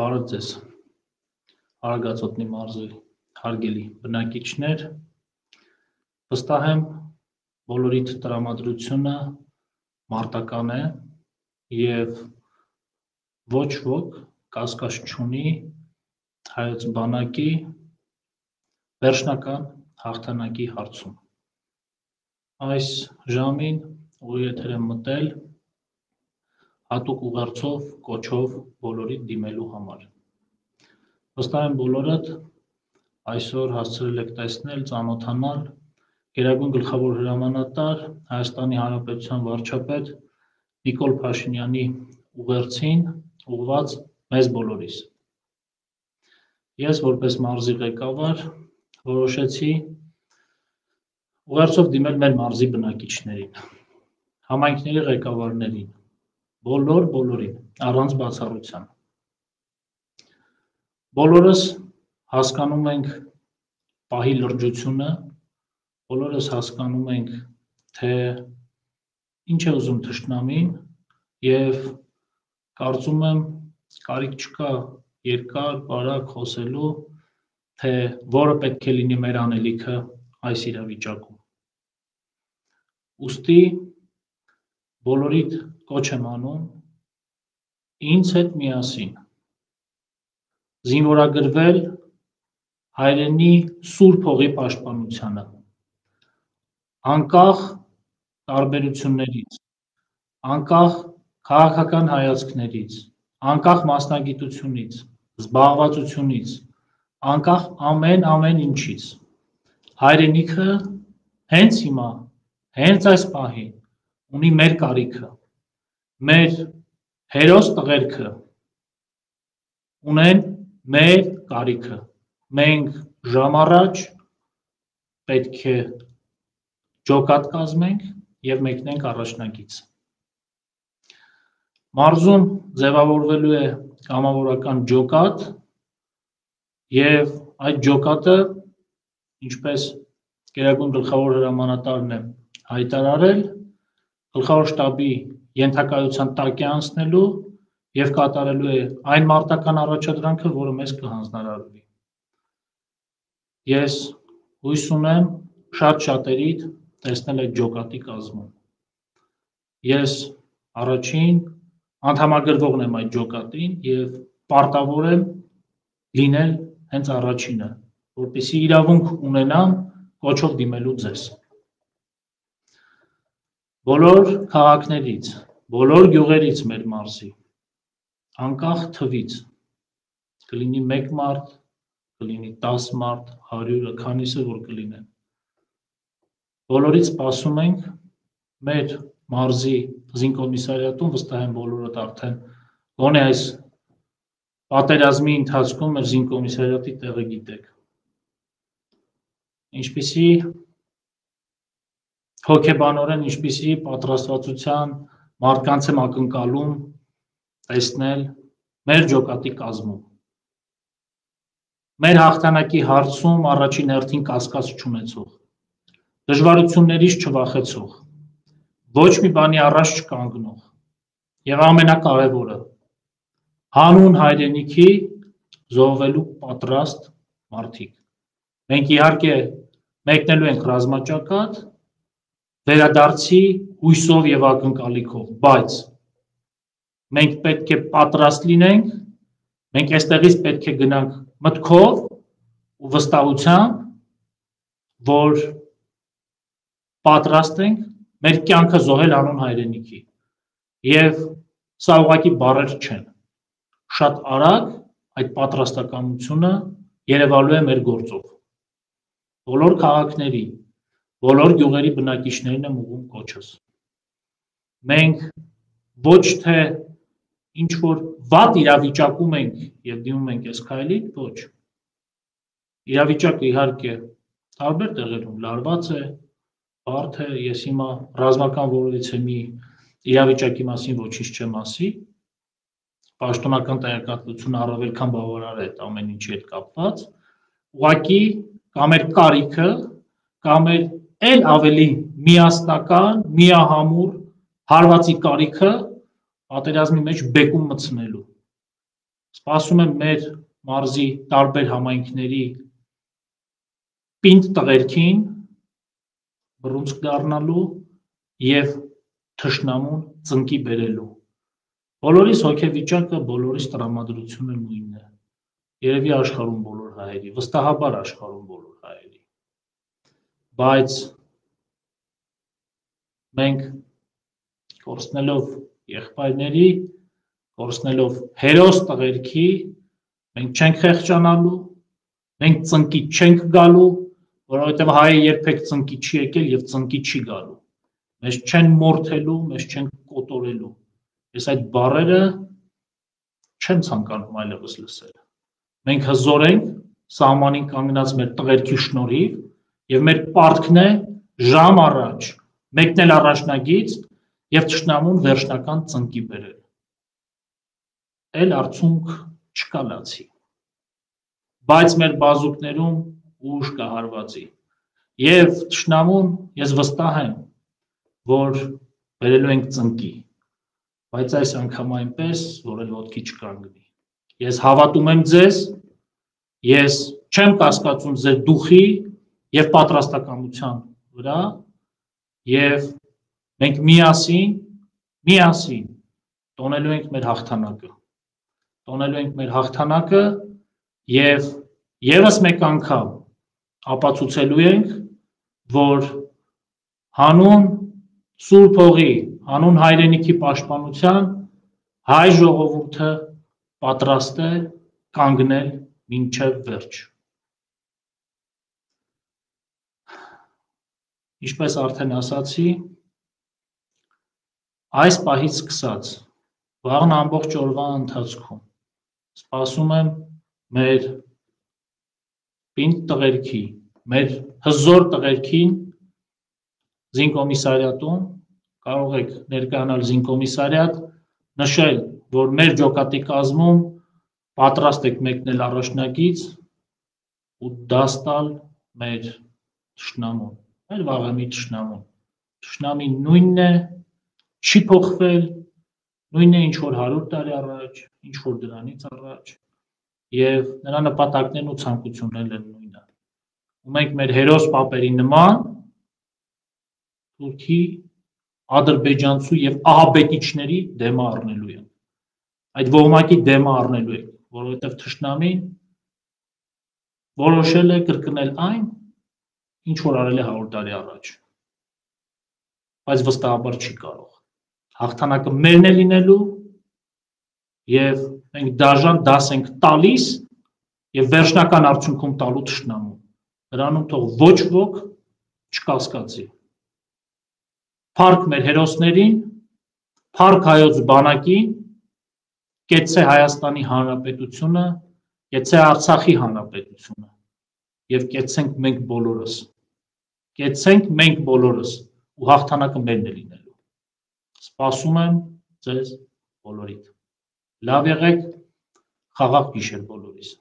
Բարև ձեզ։ Արագածոտնի մարզի հարգելի բնակիչներ, վստահ եմ բոլորիդ տրամադրությունը մարտական է եւ ոչ ոք կասկած չունի հայոց բանակի վերջնական հաղթանակի հարցում։ Այս ժամին ու եթեր եմ մտել հատուկ ուղերձով, կոչով բոլորիդ դիմելու համար։ Վստահ եմ բոլորդ այսօր հասցրել եք տեսնել, ծանոթանալ Գերագույն գլխավոր հրամանատար Հայաստանի Հանրապետության վարչապետ Նիկոլ Փաշինյանի ուղերձին ուղված մեզ բոլորիս։ Ես որպես մարզի ղեկավար որոշեցի ուղերձով դիմել մեր մարզի բնակիչներին, համայնքների ղեկավարներին, բոլոր բոլորին, առանց բացառության։ Բոլորս հասկանում ենք պահի լրջությունը, բոլորս հասկանում ենք, թե ինչ է ուզում թշնամին եւ կարծում եմ կարիք չկա երկար, բարակ խոսելու, թե որը պետք է լինի մեր անելիքը այս իրավիճակում։ Ոստի բոլորիդ կոչ եմ անում ինձ հետ միասին. Զինվորագրվել հայրենի սուրբ հողի պաշտպանությանը անկախ տարբերություններից անկախ քաղաքական հայացքներից անկախ մասնագիտությունից զբաղվածությունից անկախ ամեն ամեն ինչից հայրենիքը հենց հիմա հենց այս պահին ունի մեր կարիքը, մեր հերոս տղերքը ունեն մեր կարիքը։ Մենք ժամ առաջ պետք է ջոկատ կազմենք եւ մեկնենք առաջնագից։ Մարզում ձևավորվելու է կամավորական ջոկատ եւ այդ ջոկատը ինչպես Գերագույն գլխավոր հրամանատարն է հայտարարել գլխավոր շտաբի ենթակայության տակ է անցնելու եւ կատարելու է այն մարտական առաջադրանքը, որը մեզ կհանձնարարվի։ Ես հույս ունեմ շատ շատերիդ տեսնել այդ ջոկատի կազմում։ Ես առաջին անդամագրվողն եմ այդ ջոկատին եւ պարտավոր եմ լինել հենց առաջինը, որպեսի իրավունք ունենամ կոչով դիմելու ձեզ բոլոր քաղաքներից, բոլոր գյուղերից մեր մարզի, անկախ թվից, կլինի մեկ մարդ, կլինի 10 մարդ, 100-ը, քանիսը որ կլինեն։ Բոլորից սպասում ենք մեր մարզի զինկոմիսարիատում, վստահ եմ բոլորդ արդեն գոնե այս պատերազմի ընթացքում մեր զինկոմիսարիատի տեղը գիտեք։ Ինչպիսի հոգեբանորեն ինչպիսի պատրաստվածության մարդկանց եմ ակնկալում տեսնել մեր ջոկատի կազմում։ Մեր հաղթանակի հարցում առաջին հերթին կասկած չունեցող, դժվարություններից չվախեցող, ոչ մի բանի առաջ չկանգնող եւ ամենակարևորը հանուն հայրենիքի զոհվելու պատրաստ մարդիկ։ Մենք իհարկե մեկնելու ենք ռազմաճակատ, վերադարձի հույսով եւ ակնկալիքով, բայց մենք պետք է պատրաստ լինենք, մենք այստեղից պետք է գնանք մտքով ու վստահությամբ, որ պատրաստ ենք մեր կյանքը զոհել անուն հայրենիքի։ Եվ սա ուղղակի բարեր չեն։ Շատ արագ այդ պատրաստականությունը երևալու է մեր գործով։ Բոլոր քաղաքների բոլոր գյուղերի բնակիչներին եմ ուղում կոչս։ Մենք ոչ թե ինչ որ վատ իրավիճակում ենք եւ դիմում ենք այս քայլին, ոչ։ Իրավիճակը իհարկե տարբեր տեղերում լարված է, բարդ է, ես հիմա ռազմական որևիցե մի իրավիճակի մասին ոչինչ չեմ ասի, պաշտոնական տեղեկատվությունը առավել քան բավարար է այդ ամեն ինչի հետ կապված, ուղղակի կամ էր կարիքը, կամ էր էլ ավելի միասնական, միահամուռ հարվածի կարիքը պատերազմի մեջ բեկում մտցնելու։ Սպասում եմ մեր մարզի տարբեր համայնքների պինդ տղերքին բռունցք դառնալու եւ թշնամուն ծնկի բերելու։ Բոլորիս հոգեվիճակը, բոլորիս տրամադրությունը նույնն է։ Երևի աշխարհում բոլոր հայերի, վստահաբար աշխարհում բոլոր Բայց մենք կորցնելով եղբայրների, կորցնելով հերոս տղերքի, մենք չենք խեղճանալու, մենք ծնկի չենք գալու, որովհետև հայը երբեք ծնկի չի եկել եւ ծնկի չի գալու։ Մեզ չեն մորթելու, մեզ չեն կոտորելու։ Ես այդ բառերը չեմ ցանկանում այլևս լսել։ Մենք հզոր ենք սահմանին կանգնած մեր տղերքի շնորհիվ եւ մեր պարտքն է ժամ առաջ մեկնել առաջնագից եւ ճշնամուն վերջնական ծնկի բերել։ Էլ արդյունք չկա լացի։ Բայց մեր բազուկներում ուժ կա հարվածի։ Եվ ճշնամուն ես վստահ եմ, որ բերելու ենք ծնկի, բայց այս անգամ այնպես, որ էլ ոտքի չկանգնի։ Ես հավատում եմ ձեզ, ես չեմ կասկածում ձեր դուխի եւ պատրաստակամության վրա եւ մենք միասին միասին տոնելու ենք մեր հաղթանակը տոնելու ենք մեր հաղթանակը եւ եւս մեկ անգամ ապացուցելու ենք, որ հանուն Սուրբ հողի, հանուն հայրենիքի պաշտպանության հայ ժողովուրդը պատրաստ է կանգնել մինչև վերջ։ Ինչպես արդեն ասացի, այս պահից սկսած վաղն ամբողջ օրվա ընթացքում սպասում եմ մեր պինդ տղերքի, մեր հզոր տղերքին զինկոմիսարիատում, կարող եք ներկայանալ զինկոմիսարիատ, նշել, որ մեր ջոկատի կազմում պատրաստ եք մեկնել առաջնագից ու դաս տալ մեր թշնամուն, մեր վաղեմի թշնամուն։ Թշնամի նույնն է, չի փոխվել, նույնն է ինչ որ 100 տարի առաջ, ինչ որ դրանից առաջ եւ նրա նպատակներն ու ցանկություններն են նույնը։ Ու մենք մեր հերոս պապերի նման Թուրքի ադրբեջանցու եւ ահաբեկիչների դեմը առնելու ենք։ Այդ ողմակի դեմը առնելու ենք, որովհետեւ թշնամին որոշել է կրկնել այն, ինչ որ արել է 100 տարի առաջ։ Բայց վստահաբար չի կարող։ Հաղթանակը մերն է լինելու եւ մենք դաժան դաս ենք տալիս եւ վերջնական արդյունքում տալու ճշնամու։ Նրանում թող ոչ ոք չկասկածի։ Փառք մեր հերոսներին, փառք հայոց բանակին, կեցե Հայաստանի Հանրապետությունը, կեցե Արցախի Հանրապետությունը եւ կեցենք մենք բոլորս։ Կեցենք մենք բոլորս ու հաղթանակը մերն է լինելու։ Սպասում եմ ձեզ բոլորիդ։ Լավ եղեք, խաղաղ գիշեր բոլորիս։